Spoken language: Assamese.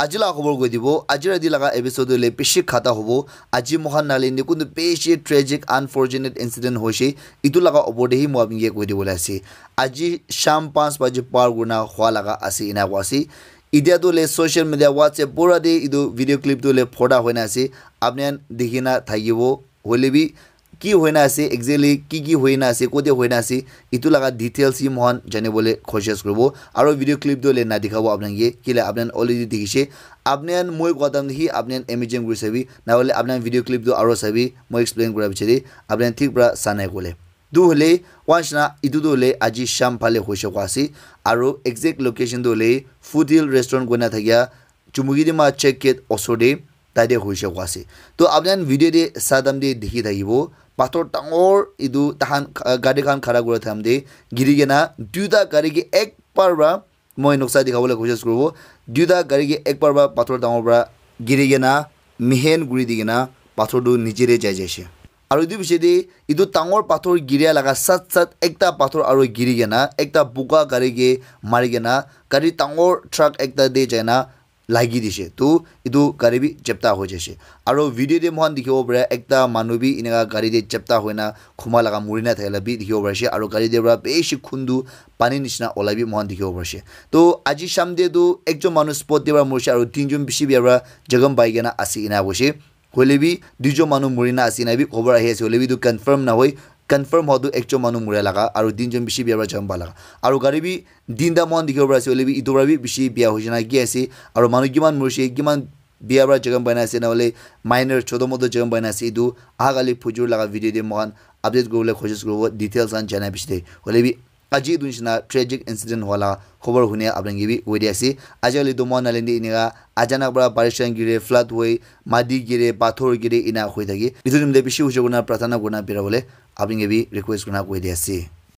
আজিলা খবৰ কৈ দিব আজিৰ ৰাতি লগা এপিচডলৈ বেছি খাতা হ'ব আজি মহান নালিনী কোনটো বেছি ট্ৰেজিক আনফৰ্চুনেট ইনচিডেণ্ট হৈছে ইটো লগা ওপৰতেহি মই আপোনালোকে কৈ দিবলৈ আছে আজি শাম পাঁচ বাজি পাৰ গুণা হোৱা লগা আছে এনেকুৱা আছে এতিয়াতো লে ছ'চিয়েল মিডিয়া হোৱাটছএপ পূৰাতে এইটো ভিডিঅ' ক্লিপটো লে ফটা হৈ নাছে আপুনি দেখি থাকিব হ'লে বি কি হৈ না আছে একজেক্টলি কি কি হৈ না আছে ক'তে হৈ না আছে এইটো লগা ডিটেইলছ মহান জানিবলৈ কোচিছ কৰিব। আৰু ভিডিঅ' ক্লিপটো লে নাদেখাব আপোনালোকে কেলৈ আপোনাৰ অলৰেডি দেখিছে। আপোনাৰ মই কোৱাটাম দেখি আপোনাৰ এমেজিং কৰি চাবি নহ'লে আপোনাৰ ভিডিঅ' ক্লিপটো আৰু চাবি মই এক্সপ্লেইন কৰা বিচাৰি আপোনাৰ ঠিক পৰা চানাই ক'লে। দু হ'লে ৱাঞ্চনা ইটোতো হ'লে আজি শ্যাম ফালে হৈছে কোৱা আছে। আৰু একজেক্ট লোকেশ্যনটো হ'লে ফুড হিল ৰেষ্টুৰেণ্ট গৈ নাথাকিয়া চুমুকিডিমা চেক গেট ওচৰতে তাইতে হৈছে কোৱা আছে তো আপোনাৰ ভিডিঅ' দি চাদাম দি দেখি থাকিব। পাথৰ ডাঙৰ এইটো তাহান গাড়ীখন খাৰা কৰি থাম দে গিৰি দুয়োটা গাড়ীকে একবাৰ পৰা মই নক্সা দেখাবলৈ কোচিছ কৰিব দুয়োটা গাড়ীকে একবাৰ পৰা পাথৰ ডাঙৰ পৰা গিৰি মিহেন গুৰি দি কেনা পাথৰটো নিজেৰে যাই যাইছে। আৰু এইটো পিছেদি এইটো ডাঙৰ পাথৰ গিৰিয়া লগা চাত চাত একটা পাথৰ আৰু গিৰি কেনা একটা বোকা গাড়ীকে মাৰি কেনা গাড়ী ডাঙৰ ট্ৰাক একটা দি যায় না লাগি দিছে তো এইটো গাড়ী চেপ্তা হৈ যাইছে আৰু ভিডিঅ' দি মহান দেখিব পাৰে একটা মানুহ বি এনেকুৱা গাড়ী দি চেপ্তা হৈ না সোমা লগা মৰি নাথাকিলে বি দেখিব পাৰিছে আৰু গাড়ী দিয়াৰ পৰা বেছি খুন্দু পানী নিচিনা ওলাই বি মহান দেখিব পাৰিছে তো আজি চাম দিয়েতো একজন মানুহ স্পট দিয়াৰ পৰা মৰিছে আৰু তিনিজন বেছি বিয়াৰ পৰা জগম পাই কেনে আছে এনা কৈছে হ'লে বি দুজন মানুহ মৰি না আছে নাই বি খবৰ আহি আছে হ'লে বি এইটো কনফাৰ্ম নহয় কনফাৰ্ম হোৱাটো একজন মানুহ মৰিয়া লগা আৰু তিনিজন বেছি বিয়াৰ পৰা জম পা লগা। আৰু গাড়ী বি দিনটা মন দেখিব পৰা হ'লে ইটোৰ পৰা বেছি বিয়া হৈছে নাই কি আছে? আৰু মানুহ কিমান মৰিছে কিমান বিয়াৰ পৰা জগম পাই আছে নহ'লে মাইনাৰ ছোট মোটো জগম পাই আছে এইটো অহাকালি ফুজুৰ লগা ভিডিঅ' দি মহান আপডেট কৰিবলৈ কৰিব ডিটেইলছ জনাই পিছে হ'লে আজি নিচিনা ট্ৰেজিক ইনচিডেণ্ট হোৱা খবৰ শুনি আপোনালোকে কৈ দিয়া আছে আজিকালি দমন নালেণ্ডি এনেকুৱা আজানাৰ পৰা বাৰিচান গিৰে ফ্লাড হৈ মাটি গিৰে পাথৰ গিৰে ইনা হৈ থাকি নিমিত্তে বেছি গুণা প্ৰাৰ্থনা গুণা বিৰাবলৈ আপোনালোকে বি